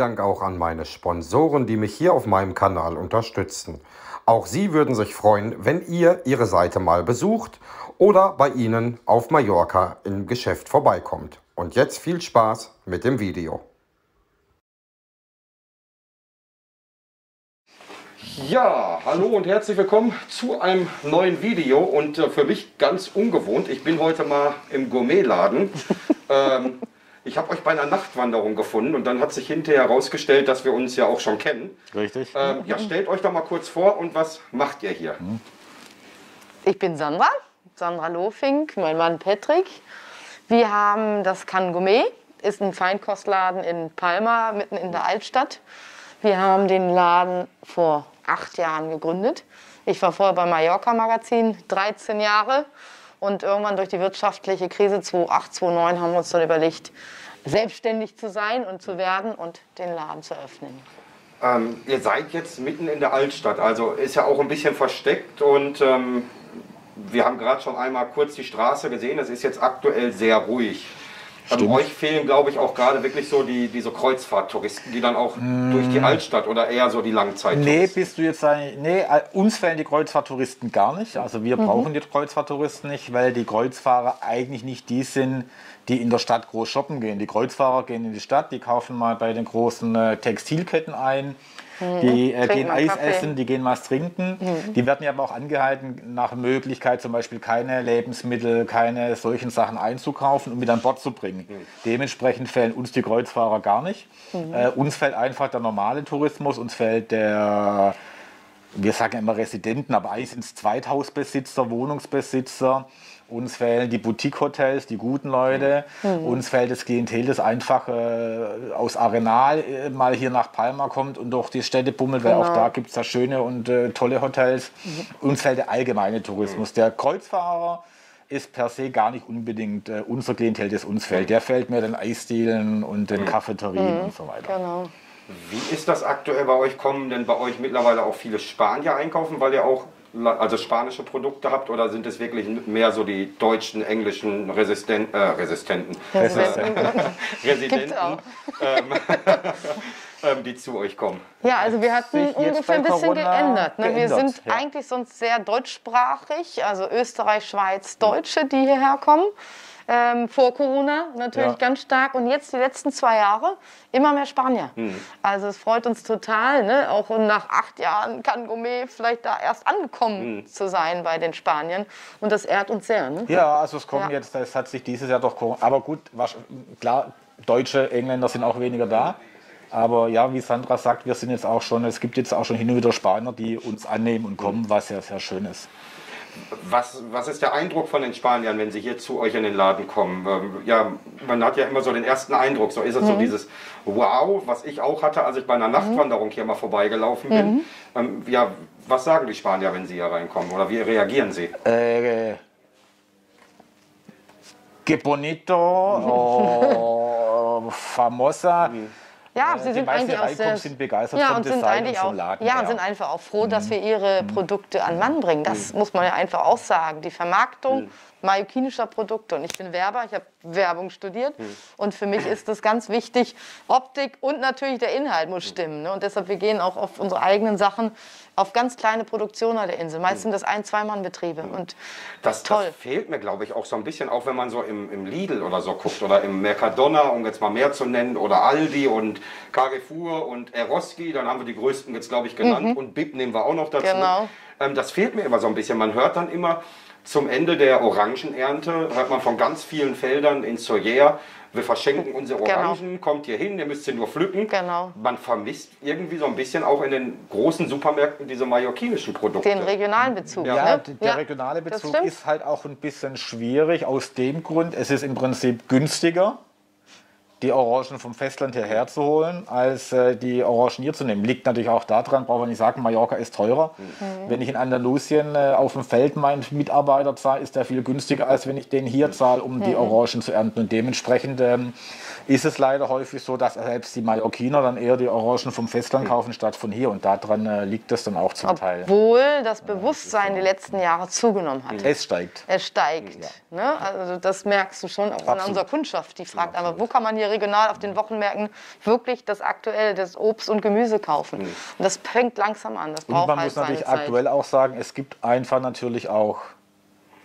Dank auch an meine Sponsoren, die mich hier auf meinem Kanal unterstützen. Auch sie würden sich freuen, wenn ihr ihre Seite mal besucht oder bei ihnen auf Mallorca im Geschäft vorbeikommt. Und jetzt viel Spaß mit dem Video. Ja, hallo und herzlich willkommen zu einem neuen Video und äh, für mich ganz ungewohnt. Ich bin heute mal im Gourmetladen. ähm, ich habe euch bei einer Nachtwanderung gefunden und dann hat sich hinterher herausgestellt, dass wir uns ja auch schon kennen. Richtig. Ähm, ja, stellt euch doch mal kurz vor und was macht ihr hier? Ich bin Sandra, Sandra Lofink, mein Mann Patrick. Wir haben das Can Gourmet, ist ein Feinkostladen in Palma, mitten in der Altstadt. Wir haben den Laden vor acht Jahren gegründet. Ich war vorher beim Mallorca Magazin, 13 Jahre. Und irgendwann durch die wirtschaftliche Krise 2008, 2009 haben wir uns dann überlegt, selbstständig zu sein und zu werden und den Laden zu öffnen. Ähm, ihr seid jetzt mitten in der Altstadt, also ist ja auch ein bisschen versteckt und ähm, wir haben gerade schon einmal kurz die Straße gesehen. Es ist jetzt aktuell sehr ruhig. Ähm, euch fehlen, glaube ich, auch gerade wirklich so die, diese Kreuzfahrttouristen, die dann auch durch die Altstadt oder eher so die Langzeit. Nee, bist du jetzt eigentlich. Nee, äh, uns fehlen die Kreuzfahrttouristen gar nicht. Also wir brauchen die Kreuzfahrttouristen nicht, weil die Kreuzfahrer eigentlich nicht die sind, die in der Stadt groß shoppen gehen. Die Kreuzfahrer gehen in die Stadt, die kaufen mal bei den großen äh, Textilketten ein. Die äh, gehen Eis Kaffee. essen, die gehen was trinken. Die werden ja aber auch angehalten, nach Möglichkeit zum Beispiel keine Lebensmittel, keine solchen Sachen einzukaufen und mit an Bord zu bringen. Dementsprechend fehlen uns die Kreuzfahrer gar nicht. Äh, uns fällt einfach der normale Tourismus, uns fällt der, wir sagen immer Residenten, aber eigentlich sind es Zweithausbesitzer, Wohnungsbesitzer. Uns fehlen die Boutique-Hotels, die guten Leute. Uns fehlt das Klientel, das einfach äh, aus Arenal äh, mal hier nach Palma kommt und durch die Städte bummelt, weil auch Genau. da gibt es da schöne und äh, tolle Hotels. Uns fehlt der allgemeine Tourismus. Der Kreuzfahrer ist per se gar nicht unbedingt äh, unser Klientel, das uns fehlt. Der fehlt mir den Eisdielen und den Cafeterien und so weiter. Genau. Wie ist das aktuell bei euch? Kommen denn bei euch mittlerweile auch viele Spanier einkaufen, weil ihr auch also spanische Produkte habt oder sind es wirklich mehr so die deutschen, englischen Resisten äh, Resistenten, Residenten. Residenten, ähm, ähm, die zu euch kommen? Ja, also wir hatten ungefähr ein bisschen geändert. Ne? Wir geändert, sind ja. eigentlich sonst sehr deutschsprachig, also Österreich, Schweiz, Deutsche, die hierher kommen. Ähm, vor Corona natürlich Ja. ganz stark und jetzt die letzten zwei Jahre immer mehr Spanier. Hm. Also es freut uns total, ne? auch nach acht Jahren kann Gourmet vielleicht da erst angekommen zu sein bei den Spaniern und das ehrt uns sehr. Ne? Ja, also es kommen Ja. jetzt, es hat sich dieses Jahr doch, aber gut, was, klar, Deutsche, Engländer sind auch weniger da. Aber ja, wie Sandra sagt, wir sind jetzt auch schon, es gibt jetzt auch schon hin und wieder Spanier, die uns annehmen und kommen, was ja sehr schön ist. Was, was ist der Eindruck von den Spaniern, wenn sie hier zu euch in den Laden kommen? Ähm, ja, man hat ja immer so den ersten Eindruck. So ist es so dieses Wow, was ich auch hatte, als ich bei einer Nachtwanderung hier mal vorbeigelaufen bin. Ähm, ja, was sagen die Spanier, wenn sie hier reinkommen? Oder wie reagieren sie? Äh, que bonito, oh, famosa. Ja, Äh, sie sind eigentlich auch sehr, sind begeistert ja, vom und sind Design eigentlich und vom auch, Laden, ja, ja. und sind einfach auch froh, dass wir ihre Produkte an Mann bringen. Das muss man ja einfach auch sagen. Die Vermarktung mallorquinischer Produkte. Und ich bin Werber, ich habe Werbung studiert. Und für mich ist das ganz wichtig, Optik und natürlich der Inhalt muss stimmen. Ne? Und deshalb, wir gehen auch auf unsere eigenen Sachen, auf ganz kleine Produktionen an der Insel. Meist sind das Ein-, Zwei-Mann-Betriebe. Und Das, Toll. das fehlt mir, glaube ich, auch so ein bisschen, auch wenn man so im, im Lidl oder so guckt oder im Mercadona, um jetzt mal mehr zu nennen, oder Aldi und Carrefour und Eroski, dann haben wir die größten jetzt, glaube ich, genannt und Bib nehmen wir auch noch dazu. Genau. Ähm, das fehlt mir immer so ein bisschen. Man hört dann immer zum Ende der Orangenernte, hört man von ganz vielen Feldern in Soyer, wir verschenken unsere Genau. Orangen, kommt hier hin, ihr müsst sie nur pflücken. Genau. Man vermisst irgendwie so ein bisschen auch in den großen Supermärkten diese mallorquinischen Produkte. den regionalen Bezug. Ja, ne? der Ja, regionale Bezug ist halt auch ein bisschen schwierig aus dem Grund, es ist im Prinzip günstiger, die Orangen vom Festland hierher zu holen, als äh, die Orangen hier zu nehmen. Liegt natürlich auch daran, brauchen wir nicht sagen, Mallorca ist teurer. Mhm. Wenn ich in Andalusien äh, auf dem Feld meinen Mitarbeiter zahle, ist der viel günstiger, als wenn ich den hier zahle, um Mhm. die Orangen zu ernten. Und dementsprechend ähm, ist es leider häufig so, dass selbst die Mallorquiner dann eher die Orangen vom Festland kaufen, statt von hier. Und daran äh, liegt es dann auch zum Teil. Obwohl das Bewusstsein die letzten Jahre zugenommen hat. Es steigt. Es steigt. Ne? Also das merkst du schon auch an unserer Kundschaft. Die fragt einfach, wo kann man hier wir regional auf den Wochenmärkten wirklich das aktuelle, das Obst und Gemüse kaufen. Und das fängt langsam an. Das Und braucht man halt muss natürlich Zeit. aktuell auch sagen, es gibt einfach natürlich auch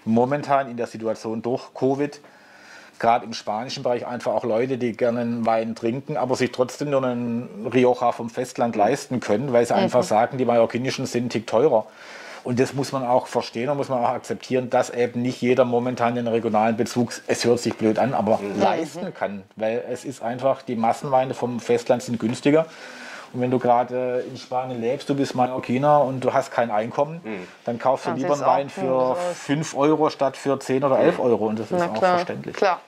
momentan in der Situation durch Covid, gerade im spanischen Bereich, einfach auch Leute, die gerne einen Wein trinken, aber sich trotzdem nur einen Rioja vom Festland leisten können, weil sie Mhm. einfach sagen, die mallorquinischen sind ein Tick teurer. Und das muss man auch verstehen und muss man auch akzeptieren, dass eben nicht jeder momentan den regionalen Bezug, es hört sich blöd an, aber leisten kann. Weil es ist einfach, die Massenweine vom Festland sind günstiger. Und wenn du gerade in Spanien lebst, du bist Mallorquiner und du hast kein Einkommen, dann kaufst du Dann lieber einen Wein für so aus. 5 Euro statt für 10 oder 11 Euro. Und das ist auch verständlich. klar.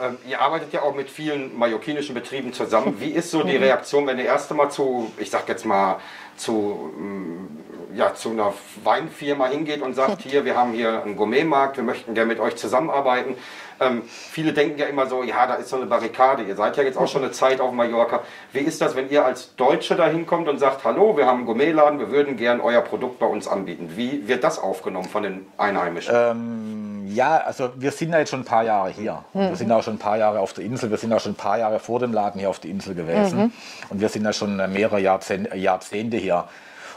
Ähm, ihr arbeitet ja auch mit vielen mallorquinischen Betrieben zusammen. Wie ist so die Reaktion, wenn ihr erst einmal zu, ich sag jetzt mal, zu, ähm, ja, zu einer Weinfirma hingeht und sagt, hier, wir haben hier einen Gourmetmarkt, wir möchten gerne mit euch zusammenarbeiten. Ähm, viele denken ja immer so, ja, da ist so eine Barrikade. Ihr seid ja jetzt auch schon eine Zeit auf Mallorca. Wie ist das, wenn ihr als Deutsche da hinkommt und sagt, hallo, wir haben einen Gourmetladen, wir würden gern euer Produkt bei uns anbieten? Wie wird das aufgenommen von den Einheimischen? Ähm, ja, also wir sind ja jetzt schon ein paar Jahre hier. Wir sind auch schon ein paar Jahre auf der Insel. Wir sind auch schon ein paar Jahre vor dem Laden hier auf der Insel gewesen. Und wir sind ja schon äh, mehrere Jahrzehnte, Jahrzehnte hier.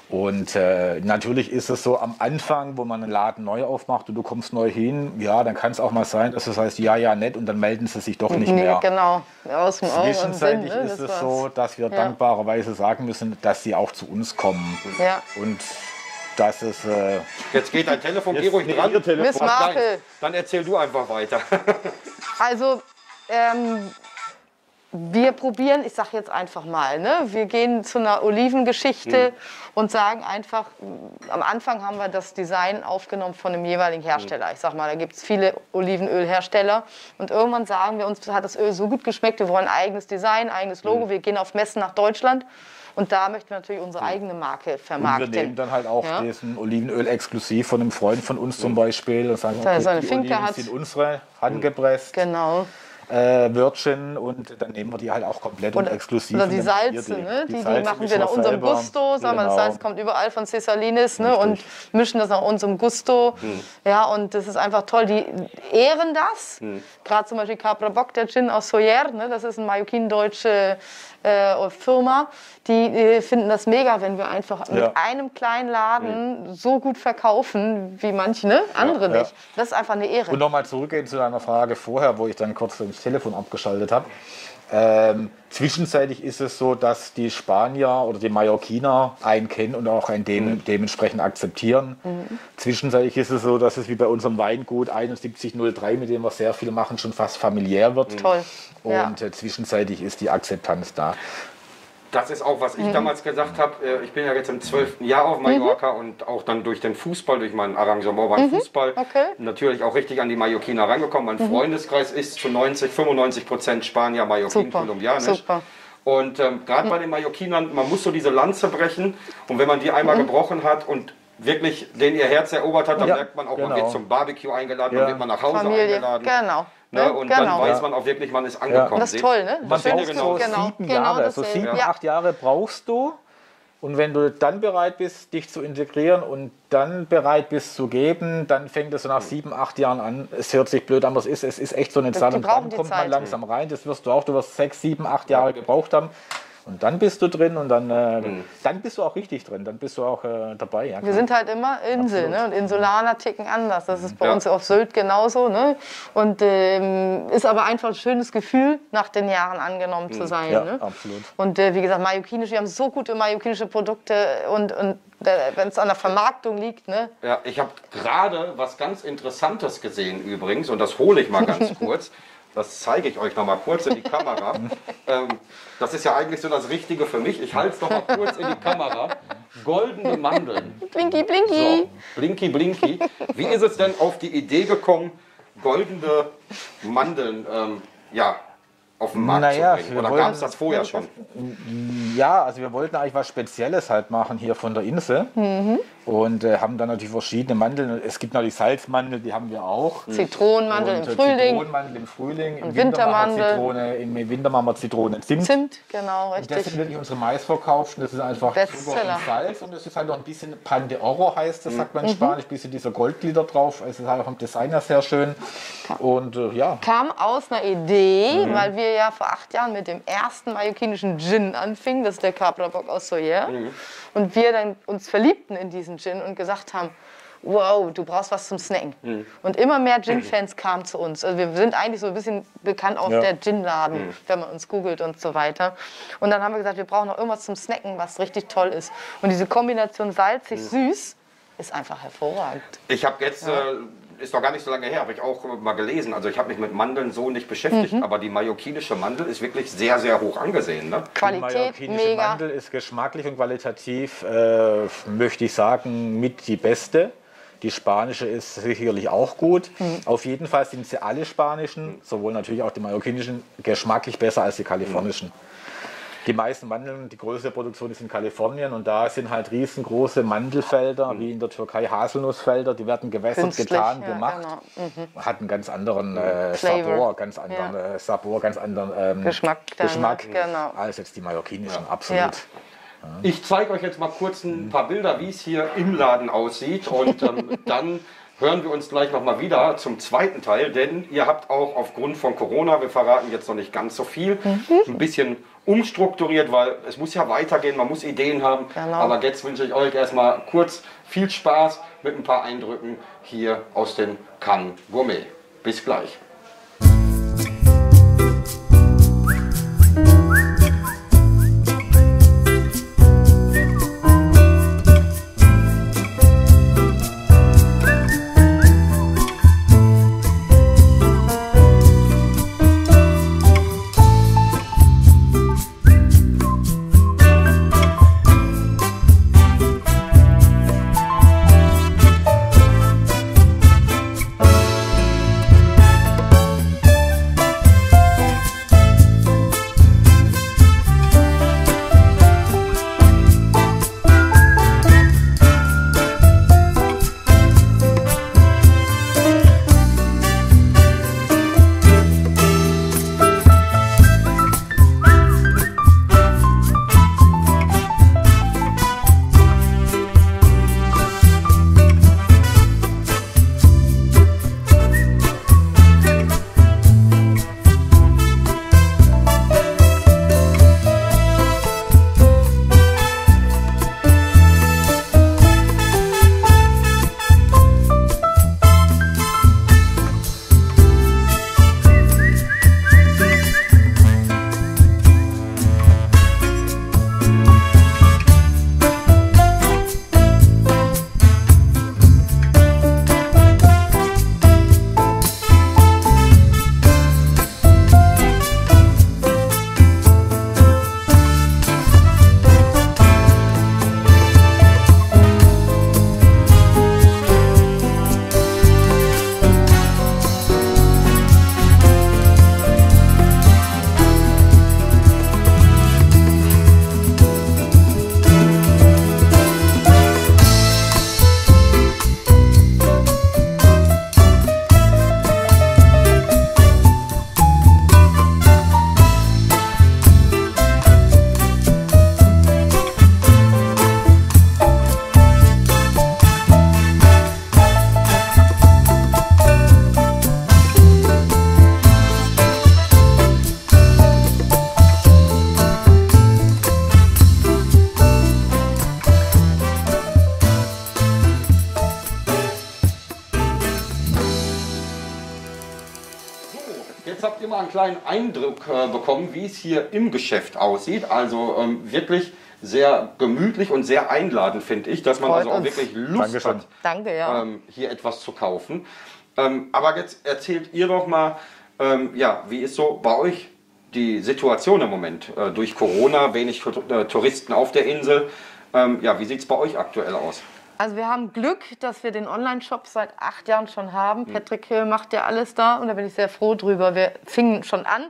Und äh, natürlich ist es so am Anfang, wo man einen Laden neu aufmacht und du kommst neu hin, ja, dann kann es auch mal sein, dass es heißt, ja, ja, nett und dann melden sie sich doch nicht Nee, mehr. genau. Aus dem Auge Sinn. Zwischenzeitlich Ne? ist es so, dass wir Ja. dankbarerweise sagen müssen, dass sie auch zu uns kommen. Ja. Und das ist... Äh, Jetzt geht dein Telefon, geh ruhig dran. Telefon. Miss Marple. Dann erzähl du einfach weiter. Also, ähm, wir probieren, ich sage jetzt einfach mal, ne? wir gehen zu einer Olivengeschichte und sagen einfach, mh, am Anfang haben wir das Design aufgenommen von dem jeweiligen Hersteller. Ich sag mal, da gibt es viele Olivenölhersteller und irgendwann sagen wir uns, hat das Öl so gut geschmeckt, wir wollen ein eigenes Design, eigenes Logo, wir gehen auf Messen nach Deutschland und da möchten wir natürlich unsere eigene Marke Und wir vermarkten. nehmen dann halt auch Ja. diesen Olivenöl exklusiv von einem Freund von uns zum Beispiel und sagen, Da okay, so eine die Finke Oliven hat. sind unsere, handgepresst, Genau. äh, Wörtchen und dann nehmen wir die halt auch komplett und Oder, exklusiv. oder und die Salze, hier ne? die, die, Salze machen wir nach unserem selber. Gusto. Sagen wir, das Genau. Salz kommt überall von Cesalinis ne? und mischen das nach unserem Gusto. Ja, und das ist einfach toll. Die ehren das. Gerade zum Beispiel Capra Bock, der Gin aus Soyer, ne? das ist eine mallorquin-deutsche äh, Firma. Die äh, finden das mega, wenn wir einfach mit Ja. einem kleinen Laden so gut verkaufen, wie manche ne? andere Ja. nicht. Das ist einfach eine Ehre. Und nochmal zurückgehen zu deiner Frage vorher, wo ich dann kurz das Telefon abgeschaltet habe. Ähm, zwischenzeitlich ist es so, dass die Spanier oder die Mallorquiner einen kennen und auch einen dem, dementsprechend akzeptieren. Zwischenzeitlich ist es so, dass es wie bei unserem Weingut 7103, mit dem wir sehr viel machen, schon fast familiär wird. Toll. Ja. Und äh, zwischenzeitlich ist die Akzeptanz da. Das ist auch, was Mhm. ich damals gesagt habe. Äh, Ich bin ja jetzt im zwölften Jahr auf Mallorca und auch dann durch den Fußball, durch mein Arrangement beim Fußball, Mhm. Okay. Mhm. natürlich auch richtig an die Mallorquiner reingekommen. Mein Freundeskreis ist zu 90, 95 Prozent Spanier, Mallorquin, Super, Kolumbianisch. super. Und ähm, gerade bei den Mallorquinern, man muss so diese Lanze brechen. Und wenn man die Mhm. einmal gebrochen hat und wirklich den ihr Herz erobert hat, dann Ja, merkt man auch, man genau. wird zum Barbecue eingeladen, Ja. dann wird man nach Hause Familie, eingeladen. genau. Ne? Und genau. dann weiß man auch wirklich, man ist angekommen. Das ist toll, ne? Man braucht ich so. Genau, sieben genau Jahre, so dasselbe. sieben, Ja. acht Jahre brauchst du. Und wenn du dann bereit bist, dich zu integrieren und dann bereit bist zu geben, dann fängt es so nach sieben, acht Jahren an. Es hört sich blöd an, aber es ist, es ist echt so eine Zahl. Und dann die kommt man Zeit. langsam rein. Das wirst du auch. Du wirst sechs, sieben, acht Jahre gebraucht haben. Und dann bist du drin und dann, äh, dann bist du auch richtig drin. Dann bist du auch äh, dabei. Ja, Wir sind halt immer Insel ne? und Insulaner ticken anders. Das ist bei Ja. uns auf Sylt genauso. Ne? Und ähm, ist aber einfach ein schönes Gefühl, nach den Jahren angenommen zu sein. Ja, ne? absolut. Und äh, wie gesagt, mallorquinisch, wir haben so gute mallorquinische Produkte und, und wenn es an der Vermarktung liegt, ne? Ja, ich habe gerade was ganz Interessantes gesehen übrigens und das hole ich mal ganz kurz. Das zeige ich euch noch mal kurz in die Kamera. ähm, das ist ja eigentlich so das Richtige für mich. Ich halte es noch mal kurz in die Kamera. Goldene Mandeln. Blinky, blinky. So, blinky, blinky. Wie ist es denn auf die Idee gekommen, goldene Mandeln ähm, ja, auf den Markt Naja, zu bringen? wir Oder gab es das vorher schon? Ja, also wir wollten eigentlich was Spezielles halt machen hier von der Insel. Mhm. Und äh, haben dann natürlich verschiedene Mandeln. Es gibt natürlich Salzmandel, die haben wir auch. Zitronenmandel Und, im äh, Frühling. Zitronenmandel im Frühling. Im Winter machen wir Wintermandel. Zitrone, Im Winter machen wir Zitrone Zimt. Zimt, genau, Und das sind richtig. wirklich unsere meistverkauften. Das ist einfach Zucker Bestseller. und Salz. Und es ist halt noch ein bisschen Pan de Oro heißt das, sagt man Mhm. in Spanisch. Ein bisschen dieser Goldglieder drauf. Es ist halt auch vom Design her sehr schön. Und äh, ja, kam aus einer Idee, Mhm. weil wir wir ja vor acht Jahren mit dem ersten mallorquinischen Gin anfingen, das ist der Cabra Bock aus Soyer. Und wir dann uns verliebten in diesen Gin und gesagt haben, wow, du brauchst was zum Snacken. Und immer mehr Gin-Fans kamen zu uns. Also wir sind eigentlich so ein bisschen bekannt auf Ja. der Gin-Laden, wenn man uns googelt und so weiter. Und dann haben wir gesagt, wir brauchen noch irgendwas zum Snacken, was richtig toll ist. Und diese Kombination salzig-süß ist einfach hervorragend. Ich habe jetzt, äh, ist noch gar nicht so lange her, habe ich auch mal gelesen. Also ich habe mich mit Mandeln so nicht beschäftigt, Mhm. aber die mallorquinische Mandel ist wirklich sehr, sehr hoch angesehen. Ne? Die Qualität mallorquinische mega. Mandel ist geschmacklich und qualitativ, äh, möchte ich sagen, mit die beste. Die spanische ist sicherlich auch gut. Mhm. Auf jeden Fall sind sie alle spanischen, sowohl natürlich auch die mallorquinischen, geschmacklich besser als die kalifornischen. Die meisten Mandeln, die größte Produktion ist in Kalifornien und da sind halt riesengroße Mandelfelder, wie in der Türkei Haselnussfelder, die werden gewässert, Künstlich, getan, ja, gemacht. genau. Hat einen ganz anderen äh. Sabor, ganz anderen Ja. äh, Sabor, ganz anderen ähm, Geschmack dann, Geschmack ne? Genau. als jetzt die mallorquinischen, absolut. Ja. Ich zeige euch jetzt mal kurz ein paar Bilder, wie es hier im Laden aussieht. Und ähm, dann hören wir uns gleich nochmal wieder zum zweiten Teil. Denn ihr habt auch aufgrund von Corona, wir verraten jetzt noch nicht ganz so viel, ein bisschen umstrukturiert, weil es muss ja weitergehen, man muss Ideen haben. Genau. Aber jetzt wünsche ich euch erstmal kurz viel Spaß mit ein paar Eindrücken hier aus dem Cannes Gourmet. Bis gleich. Kleinen Eindruck äh, bekommen, wie es hier im Geschäft aussieht. Also ähm, wirklich sehr gemütlich und sehr einladend, finde ich, dass man Freut also auch uns. wirklich Lust Dankeschön. hat, Danke, ja. ähm, hier etwas zu kaufen. Ähm, aber jetzt erzählt ihr doch mal, ähm, ja, wie ist so bei euch die Situation im Moment? Äh, durch Corona, wenig äh, Touristen auf der Insel. Ähm, ja, wie sieht es bei euch aktuell aus? Also wir haben Glück, dass wir den Online-Shop seit acht Jahren schon haben. Patrick äh, macht ja alles da und da bin ich sehr froh drüber. Wir fingen schon an,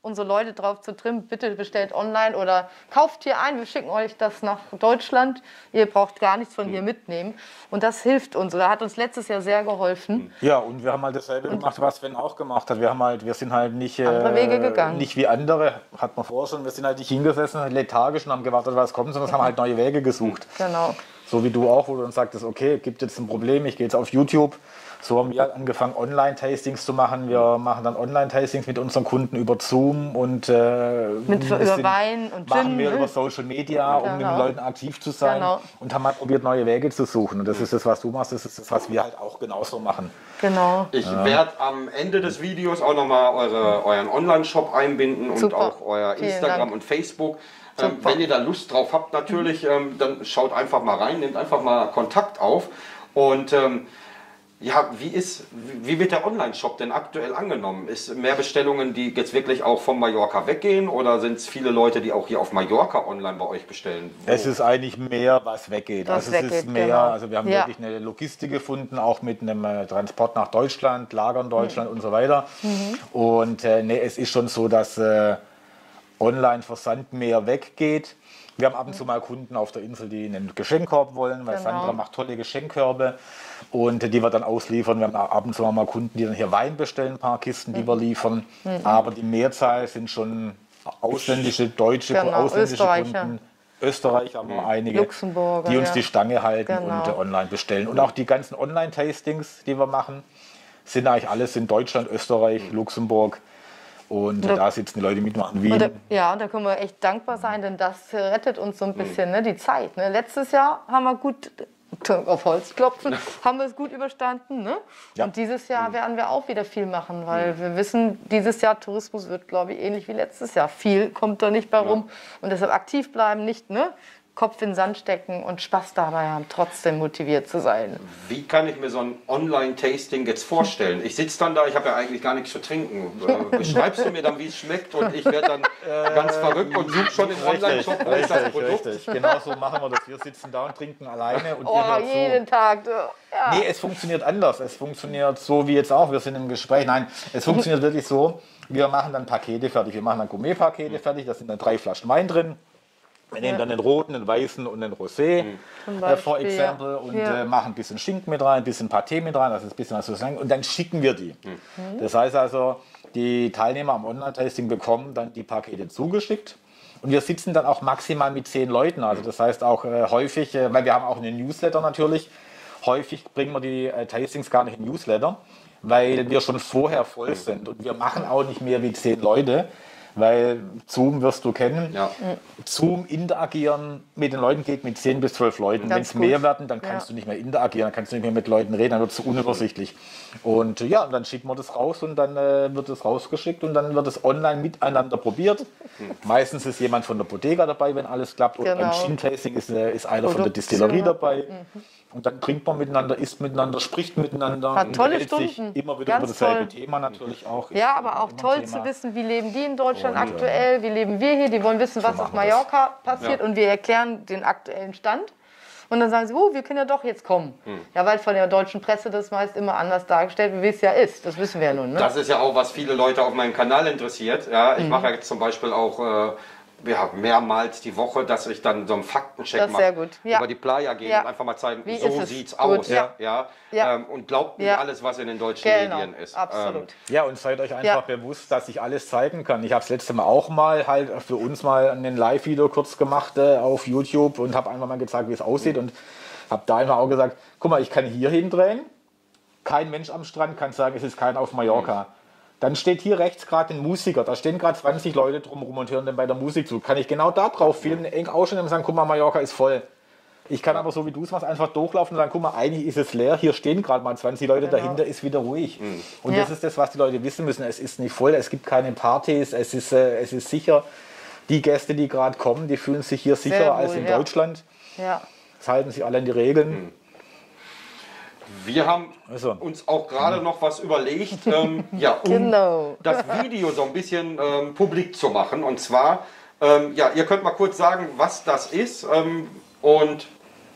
unsere Leute drauf zu trimmen, bitte bestellt online oder kauft hier ein, wir schicken euch das nach Deutschland. Ihr braucht gar nichts von hier mitnehmen. Und das hilft uns oder hat uns letztes Jahr sehr geholfen. Ja, und wir haben halt dasselbe gemacht, was Sven auch gemacht hat. Wir haben halt, wir sind halt nicht, äh, Andere Wege gegangen. nicht wie andere, hat man vorher schon, wir sind halt nicht hingesessen, lethargisch und haben gewartet, was kommt, sondern haben halt neue Wege gesucht. Genau. So wie du auch, wo du dann sagtest, okay, gibt jetzt ein Problem, ich gehe jetzt auf YouTube. So haben wir angefangen, Online-Tastings zu machen. Wir machen dann Online-Tastings mit unseren Kunden über Zoom und äh, Mit, über Wein und machen Gin. wir ne? über Social Media, um mit den Genau. Leuten aktiv zu sein Genau. und haben halt probiert, neue Wege zu suchen. Und das ist das, was du machst, das ist das, was wir halt auch genauso machen. Genau. Ich werde am Ende des Videos auch nochmal eure, euren Online-Shop einbinden und Super. auch euer Instagram und Facebook. Ähm, wenn ihr da Lust drauf habt, natürlich, ähm, dann schaut einfach mal rein, nehmt einfach mal Kontakt auf. Und ähm, ja, wie ist, wie wird der Online-Shop denn aktuell angenommen? Ist mehr Bestellungen, die jetzt wirklich auch von Mallorca weggehen oder sind es viele Leute, die auch hier auf Mallorca online bei euch bestellen? Wo- Es ist eigentlich mehr, was weggeht. Was also es ist weggeht, mehr, genau. also wir haben Ja. wirklich eine Logistik gefunden, auch mit einem äh, Transport nach Deutschland, Lagern Deutschland und so weiter. Mhm. Und äh, nee, es ist schon so, dass äh, Online-Versand mehr weggeht. Wir haben ab und zu mal Kunden auf der Insel, die einen Geschenkkorb wollen, weil Genau. Sandra macht tolle Geschenkkörbe und die wir dann ausliefern. Wir haben ab und zu mal Kunden, die dann hier Wein bestellen, ein paar Kisten, die Mhm. wir liefern. Aber die Mehrzahl sind schon ausländische, deutsche, Genau, ausländische Österreicher. Kunden. Österreich haben wir einige, Luxemburger, die uns ja. die Stange halten Genau. und äh, online bestellen. Und auch die ganzen Online-Tastings, die wir machen, sind eigentlich alles in Deutschland, Österreich, Luxemburg. Und Da- da sitzen die Leute, mitmachen. Und da, ja, da können wir echt dankbar sein, denn das rettet uns so ein bisschen, ne, die Zeit. Ne? Letztes Jahr haben wir gut, auf Holz klopfen, haben wir es gut überstanden. Ne? Ja. Und dieses Jahr werden wir auch wieder viel machen, weil wir wissen, dieses Jahr Tourismus wird, glaube ich, ähnlich wie letztes Jahr. Viel kommt da nicht bei rum. Und deshalb aktiv bleiben, nicht ne? Kopf in den Sand stecken und Spaß dabei haben, trotzdem motiviert zu sein. Wie kann ich mir so ein Online-Tasting jetzt vorstellen? Ich sitze dann da, ich habe ja eigentlich gar nichts zu trinken. Äh, Beschreibst du mir dann, wie es schmeckt und ich werde dann ganz verrückt und suche schon im Online-Shop, wo ist das richtig, Produkt? richtig. Genau so machen wir das. Wir sitzen da und trinken alleine und Oh, ihr hört jeden Tag. du. Ja. Nee, es funktioniert anders. Es funktioniert so wie jetzt auch. Wir sind im Gespräch. Nein, es funktioniert wirklich so. Wir machen dann Pakete fertig. Wir machen dann Gourmet-Pakete fertig. Da sind dann drei Flaschen Wein drin. Wir nehmen dann den roten, den weißen und den Rosé, äh, for example, und äh, machen ein bisschen Schinken mit rein, ein bisschen Pâté mit rein, also ein bisschen was zu sagen. Und dann schicken wir die. Mhm. Das heißt also, die Teilnehmer am Online-Tasting bekommen dann die Pakete zugeschickt. Und wir sitzen dann auch maximal mit zehn Leuten. Also das heißt auch äh, häufig, äh, weil wir haben auch einen Newsletter natürlich, häufig bringen wir die äh, Tastings gar nicht in Newsletter, weil wir schon vorher voll sind. Und wir machen auch nicht mehr wie zehn Leute, weil Zoom wirst du kennen. Ja. Zoom interagieren mit den Leuten geht mit 10 bis 12 Leuten. Wenn es mehr werden, dann kannst Ja. du nicht mehr interagieren, dann kannst du nicht mehr mit Leuten reden, dann wird es unübersichtlich. Und ja, und dann schicken wir das raus und dann äh, wird es rausgeschickt und dann wird es online miteinander probiert. Meistens ist jemand von der Bodega dabei, wenn alles klappt. Oder Genau. beim Gin-Tasting ist, äh, ist einer von der Distillerie ja. dabei. Und dann trinkt man miteinander, isst miteinander, spricht miteinander. Hat tolle Stunden. Immer wieder Ganz über dasselbe toll. Thema natürlich auch. Ja, aber auch toll Thema. zu wissen, wie leben die in Deutschland Und, aktuell, wie leben wir hier. Die wollen wissen, was auf wir das. Mallorca passiert Ja. und wir erklären den aktuellen Stand. Und dann sagen sie, oh, wir können ja doch jetzt kommen. Hm. Ja, weil von der deutschen Presse das meist immer anders dargestellt, wie es ja ist. Das wissen wir ja nun. Ne? Das ist ja auch, was viele Leute auf meinem Kanal interessiert. Ja, Mhm. ich mache ja jetzt zum Beispiel auch äh, ja, mehrmals die Woche, dass ich dann so einen Faktencheck Das ist mache. sehr gut. Ja. Über die Playa gehen Ja. und einfach mal zeigen, Wie so es? sieht's Gut, aus. ja. Ja. Ja. Ähm, und glaubt nicht Ja. alles, was in den deutschen genau, Medien ist. Ähm, absolut. Ja, und seid euch einfach Ja. bewusst, dass ich alles zeigen kann. Ich habe das letzte Mal auch mal halt für uns mal ein Live-Video kurz gemacht äh, auf YouTube und habe einfach mal gezeigt, wie es aussieht und habe da einfach auch gesagt, guck mal, ich kann hier hindrehen, kein Mensch am Strand kann sagen, es ist keiner auf Mallorca. Dann steht hier rechts gerade ein Musiker, da stehen gerade 20 Leute drumherum und hören dann bei der Musik zu. Kann ich genau da drauf filmen, eng ausstellen und sagen, guck mal, Mallorca ist voll. Ich kann aber so wie du es machst, einfach durchlaufen und sagen, guck mal, eigentlich ist es leer, hier stehen gerade mal 20 Leute, dahinter ist wieder ruhig. Und Ja. das ist das, was die Leute wissen müssen. Es ist nicht voll, es gibt keine Partys, es ist, äh, es ist sicher. Die Gäste, die gerade kommen, die fühlen sich hier sicherer Sehr als wohl, in ja. Deutschland. Ja. Es halten sich alle an die Regeln. Wir haben Also. uns auch gerade noch was überlegt, ähm, ja, um Genau. das Video so ein bisschen ähm, publik zu machen. Und zwar, ähm, ja, ihr könnt mal kurz sagen, was das ist. Ähm, und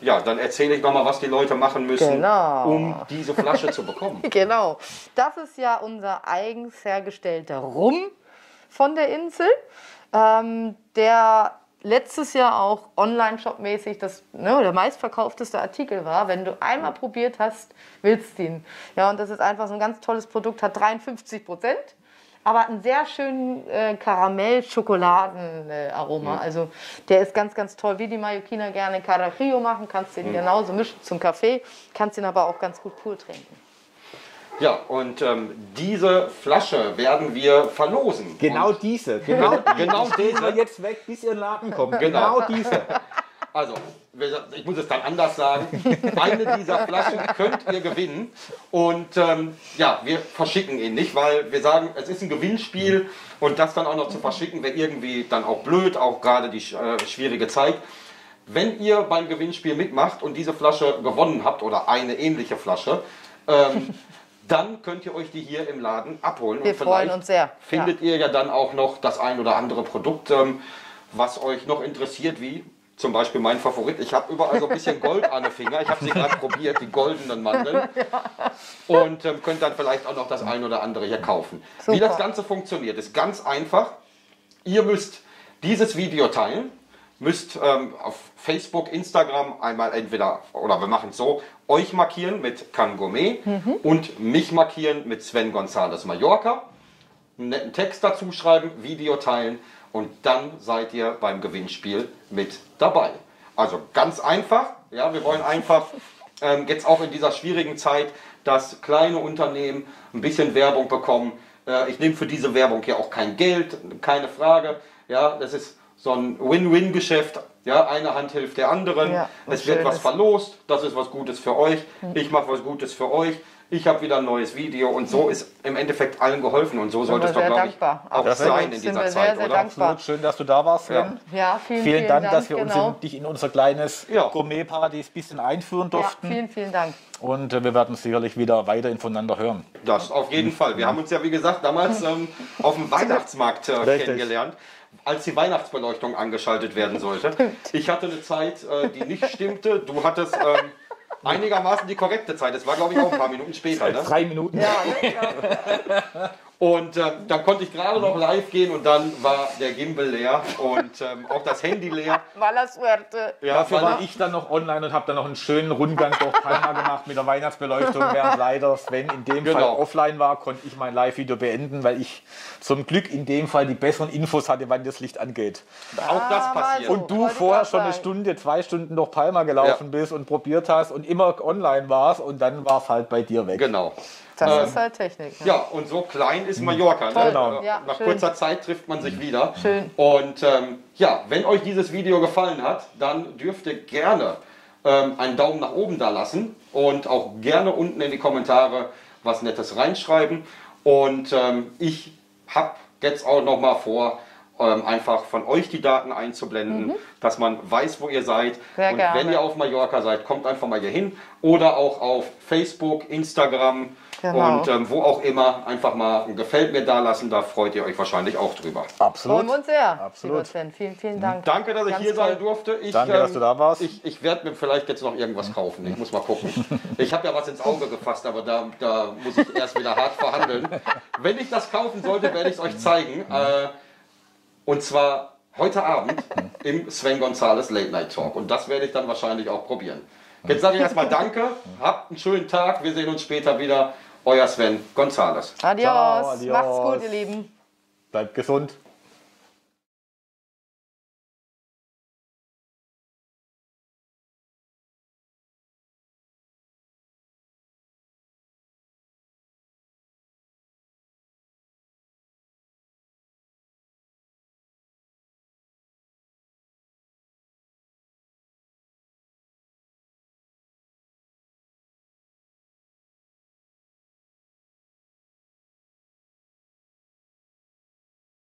ja, dann erzähle ich nochmal, was die Leute machen müssen, Genau. um diese Flasche zu bekommen. Genau. Das ist ja unser eigens hergestellter Rum von der Insel, ähm, der letztes Jahr auch online-shopmäßig das ne, der meistverkaufteste Artikel war. Wenn du einmal probiert hast, willst du ihn. Ja, und das ist einfach so ein ganz tolles Produkt, hat 53 Prozent. aber einen sehr schönen äh, Karamell-Schokoladen-Aroma. Mhm. Also der ist ganz, ganz toll. Wie die Mallorquiner gerne Carajillo machen, kannst du ihn genauso mischen zum Kaffee, kannst ihn aber auch ganz gut pur trinken. Ja, und ähm, diese Flasche werden wir verlosen. Genau Und diese. Genau, Genau stehen diese. jetzt weg, bis ihr in den Laden kommt. Genau. Genau diese. Also, ich muss es dann anders sagen. Eine dieser Flaschen könnt ihr gewinnen. Und ähm, ja, wir verschicken ihn nicht, weil wir sagen, es ist ein Gewinnspiel und das dann auch noch zu verschicken, wäre irgendwie dann auch blöd, auch gerade die äh, schwierige Zeit. Wenn ihr beim Gewinnspiel mitmacht und diese Flasche gewonnen habt oder eine ähnliche Flasche, ähm, dann könnt ihr euch die hier im Laden abholen. Wir und freuen uns sehr. Findet ihr ja dann auch noch das ein oder andere Produkt, ähm, was euch noch interessiert, wie zum Beispiel mein Favorit. Ich habe überall so ein bisschen Gold an den Finger. Ich habe sie gerade probiert, die goldenen Mandeln. Und ähm, könnt dann vielleicht auch noch das ein oder andere hier kaufen. Wie Super. das Ganze funktioniert, ist ganz einfach. Ihr müsst dieses Video teilen, müsst ähm, auf Facebook, Instagram einmal entweder, oder wir machen es so, euch markieren mit Can Gourmet und mich markieren mit Sven González Mallorca einen netten Text dazu schreiben, Video teilen und dann seid ihr beim Gewinnspiel mit dabei. Also ganz einfach. Ja, wir wollen einfach ähm, jetzt auch in dieser schwierigen Zeit, dass kleine Unternehmen ein bisschen Werbung bekommen. Äh, ich nehme für diese Werbung hier auch kein Geld, keine Frage. Ja, das ist so ein Win-Win-Geschäft. Ja, eine Hand hilft der anderen. Ja, es wird was verlost. Das ist was Gutes für euch. Ich mache was Gutes für euch. Ich habe wieder ein neues Video und so ist im Endeffekt allen geholfen und so sollte es doch, glaube ich, dankbar. auch Absolut. sein in Sind dieser Zeit, sehr, sehr oder? dankbar. Absolut schön, dass du da warst. Ja. Ja, vielen, Vielen, Dank, dass wir genau. uns in, dich in unser kleines Ja. Gourmet-Paradies ein bisschen einführen ja, durften. vielen, vielen Dank. Und äh, wir werden sicherlich wieder weiterhin voneinander hören. Das auf jeden Fall. Wir haben uns ja, wie gesagt, damals ähm, auf dem Weihnachtsmarkt äh, kennengelernt, als die Weihnachtsbeleuchtung angeschaltet werden sollte. Ich hatte eine Zeit, äh, die nicht stimmte. Du hattest ähm, einigermaßen die korrekte Zeit. Das war, glaube ich, auch ein paar Minuten später. Ne? Drei Minuten. Ja, Und ähm, dann konnte ich gerade noch live gehen und dann war der Gimbal leer und ähm, auch das Handy leer. Mala suerte. Ja, Dafür war ich dann noch online und habe dann noch einen schönen Rundgang durch Palma gemacht mit der Weihnachtsbeleuchtung, während leider Sven in dem Fall Genau. offline war, konnte ich mein Live-Video beenden, weil ich zum Glück in dem Fall die besseren Infos hatte, wann das Licht angeht. auch das Ah, passiert. so. Und du vorher schon eine. Stunde, zwei Stunden durch Palma gelaufen bist und probiert hast und immer online warst und dann war es halt bei dir weg. Genau. Das Ähm, ist halt Technik. Ne? Ja, und so klein ist Mallorca. Toll. Ne? Genau. Ja, Nach schön. kurzer Zeit trifft man sich wieder. Schön. Und ähm, ja, wenn euch dieses Video gefallen hat, dann dürft ihr gerne ähm, einen Daumen nach oben da lassen und auch gerne unten in die Kommentare was Nettes reinschreiben. Und ähm, ich habe jetzt auch noch mal vor, ähm, einfach von euch die Daten einzublenden, dass man weiß, wo ihr seid. Mhm. Sehr und gerne. wenn ihr auf Mallorca seid, kommt einfach mal hier hin oder auch auf Facebook, Instagram Genau. und ähm, wo auch immer einfach mal ein Gefällt mir da lassen. Da freut ihr euch wahrscheinlich auch drüber. Absolut. Freuen wir uns sehr. Absolut. Sven. Vielen, vielen Dank. Danke, dass ich Ganz hier toll. sein durfte. Ich, ähm, Danke, dass du da warst. Ich, ich werde mir vielleicht jetzt noch irgendwas kaufen. Ich muss mal gucken. Ich habe ja was ins Auge gefasst, aber da, da muss ich erst wieder hart verhandeln. Wenn ich das kaufen sollte, werde ich es euch zeigen. Äh, und zwar heute Abend im Sven Gonzales Late Night Talk. Und das werde ich dann wahrscheinlich auch probieren. Jetzt sage ich erstmal Danke, habt einen schönen Tag. Wir sehen uns später wieder. Euer Sven Gonzales. Adios. Ciao, adios. Macht's gut, ihr Lieben. Bleibt gesund.